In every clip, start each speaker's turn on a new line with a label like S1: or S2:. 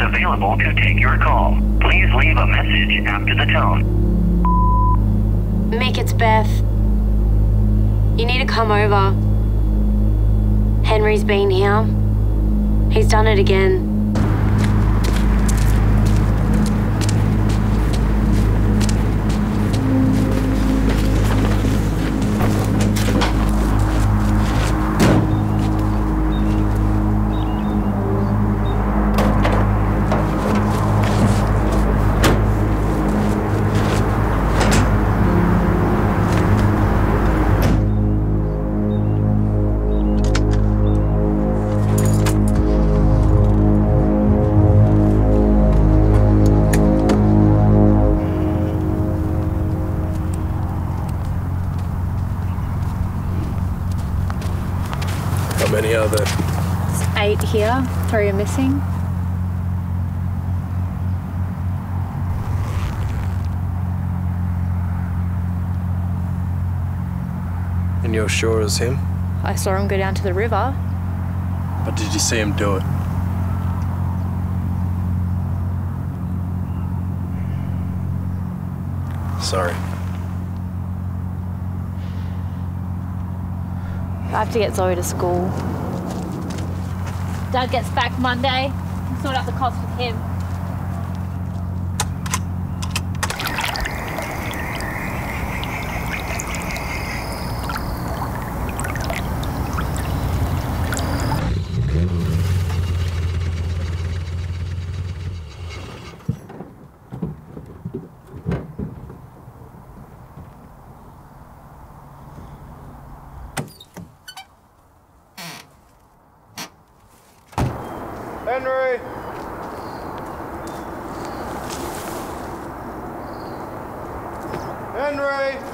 S1: available to take your call. Please leave a message after the tone.
S2: Mick, it's Beth. You need to come over. Henry's been here. He's done it again.
S3: Here, three are missing.
S4: And you're sure it was him?
S3: I saw him go down to the river.
S4: But did you see him do it? Sorry.
S3: I have to get Zoe to school. Dad gets back Monday. Can sort out the cost with him.
S5: Henry! Henry!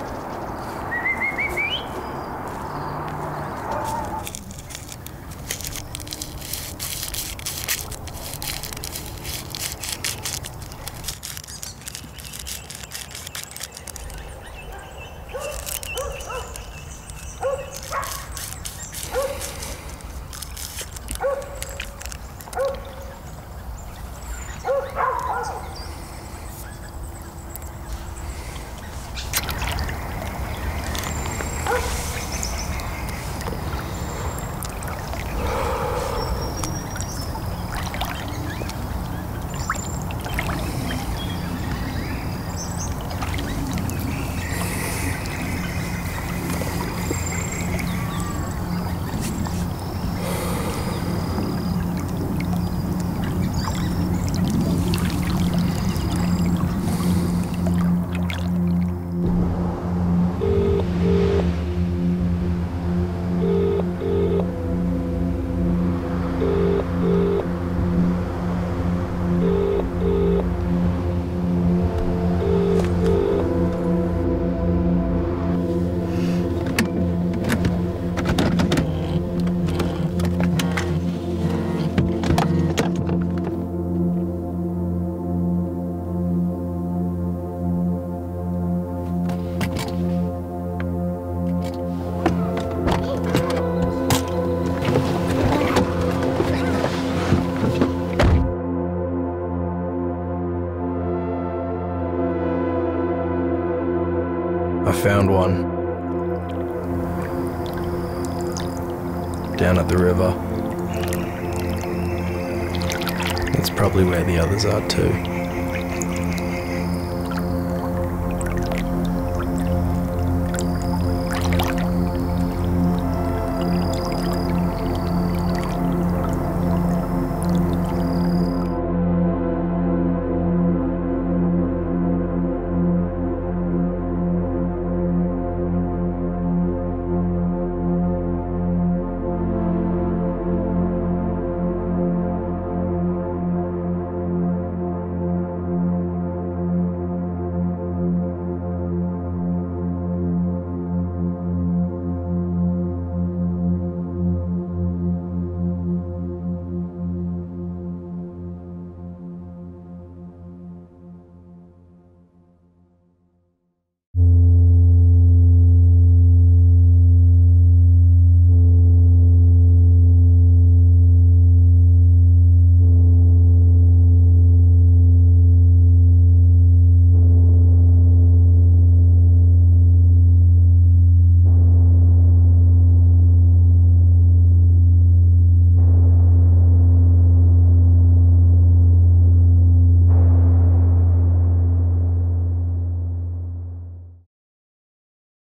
S4: I found one. Down at the river. That's probably where the others are too.